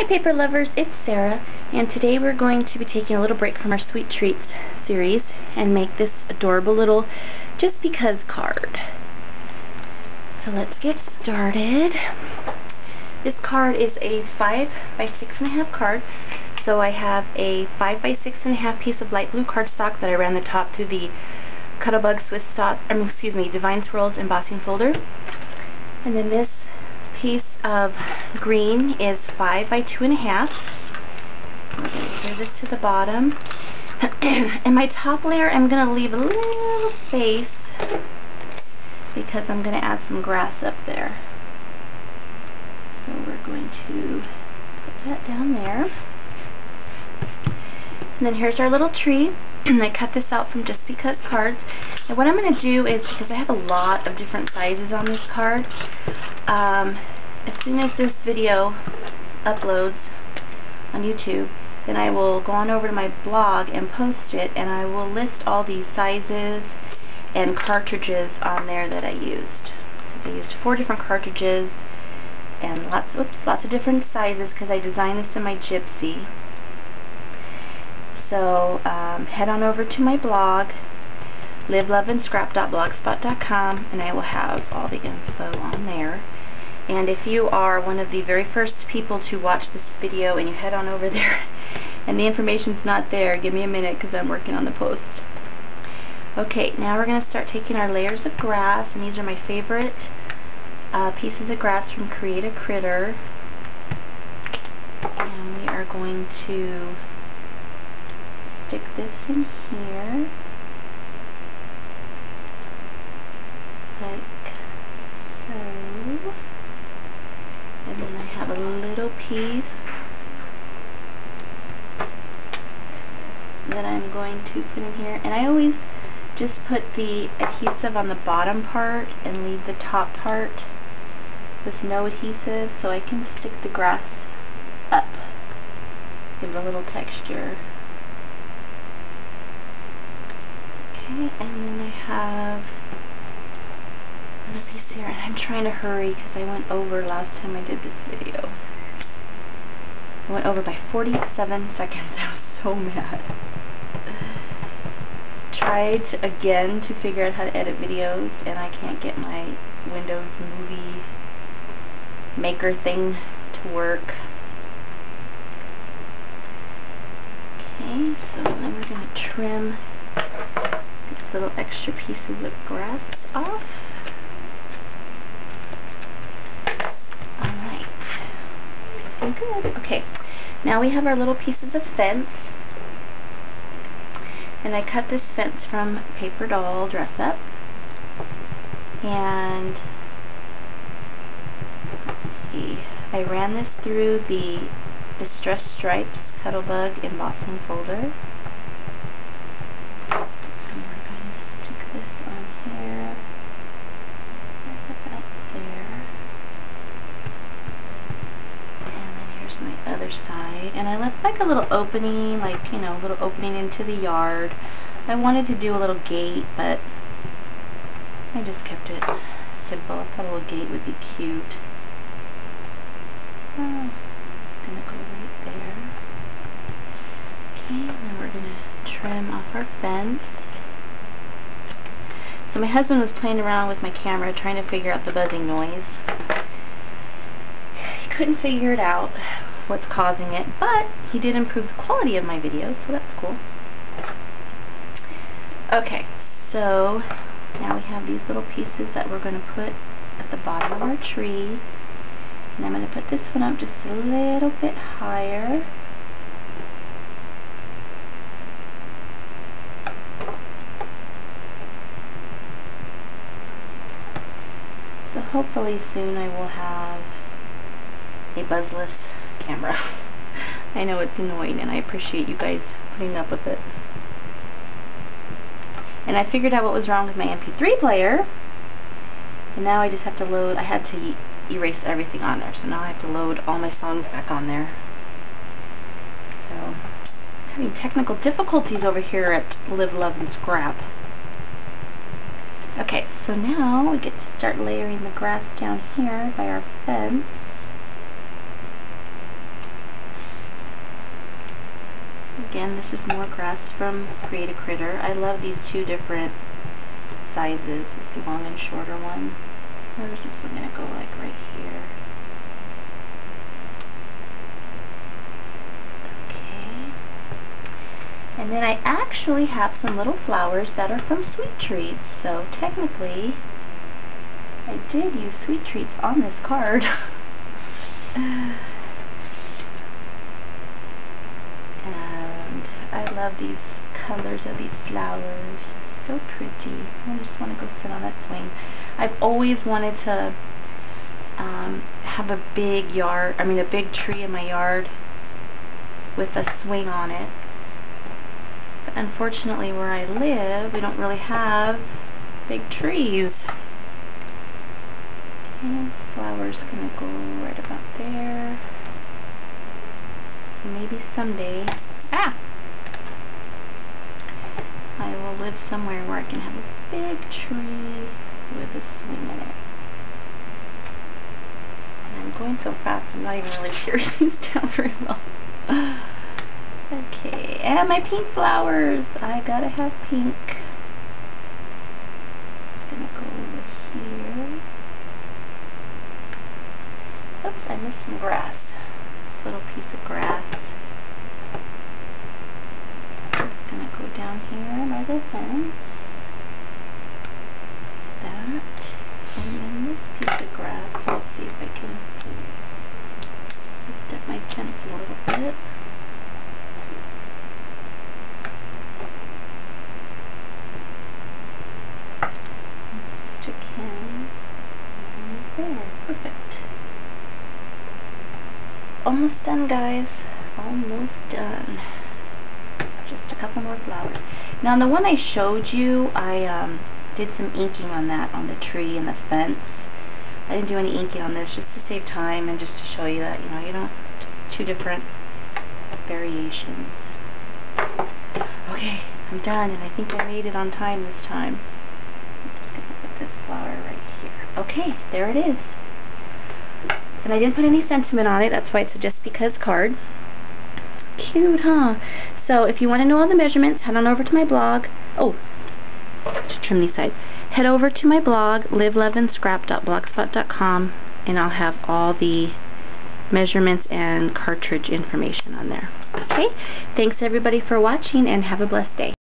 Hi paper lovers, it's Sarah, and today we're going to be taking a little break from our Sweet Treats series and make this adorable little Just Because card. So let's get started. This card is a 5 by 6.5 card. So I have a 5 by 6.5 piece of light blue cardstock that I ran the top through the Cuttlebug Swiss Dots, um, excuse me, Divine Swirls embossing folder. And then this of green is 5 by 2.5. Clear this to the bottom. and my top layer, I'm going to leave a little space because I'm going to add some grass up there. So we're going to put that down there. And then here's our little tree. and I cut this out from Just Because cards. And what I'm going to do is, because I have a lot of different sizes on this card, um, as soon as this video uploads on YouTube, then I will go on over to my blog and post it, and I will list all the sizes and cartridges on there that I used. I used four different cartridges and lots, oops, lots of different sizes because I designed this in my Gypsy. So um, head on over to my blog, liveloveandscrap.blogspot.com, and I will have all the info on there. And if you are one of the very first people to watch this video and you head on over there and the information's not there, give me a minute because I'm working on the post. Okay, now we're going to start taking our layers of grass, and these are my favorite uh, pieces of grass from Create a Critter. And we are going to stick this in here. Like so. And then I have a little piece that I'm going to put in here. And I always just put the adhesive on the bottom part and leave the top part with no adhesive so I can stick the grass up. Give it a little texture. Okay, and then I have piece here, and I'm trying to hurry because I went over last time I did this video. I went over by 47 seconds. I was so mad. Tried again to figure out how to edit videos, and I can't get my Windows Movie Maker thing to work. Okay, so then we're going to trim these little extra pieces of grass off. Good. Okay. Now we have our little pieces of fence. And I cut this fence from Paper Doll Dress Up. And see. I ran this through the Distress Stripes Cuttlebug embossing folder. Like a little opening, like, you know, a little opening into the yard. I wanted to do a little gate, but I just kept it simple. I thought a little gate would be cute. Oh, gonna go right there. Okay, now we're gonna trim off our fence. So my husband was playing around with my camera trying to figure out the buzzing noise. He couldn't figure it out what's causing it, but he did improve the quality of my videos, so that's cool. Okay, so now we have these little pieces that we're going to put at the bottom of our tree. And I'm going to put this one up just a little bit higher. So hopefully soon I will have a buzzless camera. I know it's annoying and I appreciate you guys putting up with it. And I figured out what was wrong with my MP3 player. And now I just have to load, I had to erase everything on there. So now I have to load all my songs back on there. So, having technical difficulties over here at Live, Love, and Scrap. Okay, so now we get to start layering the grass down here by our fence. Again, this is more grass from Create a Critter. I love these two different sizes. It's the long and shorter one. Where's this one going to go, like right here? Okay. And then I actually have some little flowers that are from Sweet Treats. So technically, I did use Sweet Treats on this card. and I love these colors of these flowers. So pretty. I just want to go sit on that swing. I've always wanted to um, have a big yard, I mean a big tree in my yard with a swing on it. But unfortunately where I live, we don't really have big trees. And flower's gonna go right about there. Maybe someday, ah! I will live somewhere where I can have a big tree with a swing in it. And I'm going so fast, I'm not even really hearing these down very well. okay, and my pink flowers. I gotta have pink. gonna go over here. Oops, I missed some grass. Little piece of grass. Just gonna go down here by That. And then this piece of grass. Let's see if I can lift up my fence a little bit. Almost done, guys. Almost done. Just a couple more flowers. Now, the one I showed you, I um, did some inking on that, on the tree and the fence. I didn't do any inking on this just to save time and just to show you that, you know, you don't, two different variations. Okay, I'm done, and I think I made it on time this time. I'm just going to put this flower right here. Okay, there it is. And I didn't put any sentiment on it, that's why it's a just because card. Cute, huh? So if you want to know all the measurements, head on over to my blog. Oh, to trim these sides. Head over to my blog, liveloveandscrap.blogspot.com, and I'll have all the measurements and cartridge information on there. Okay? Thanks everybody for watching, and have a blessed day.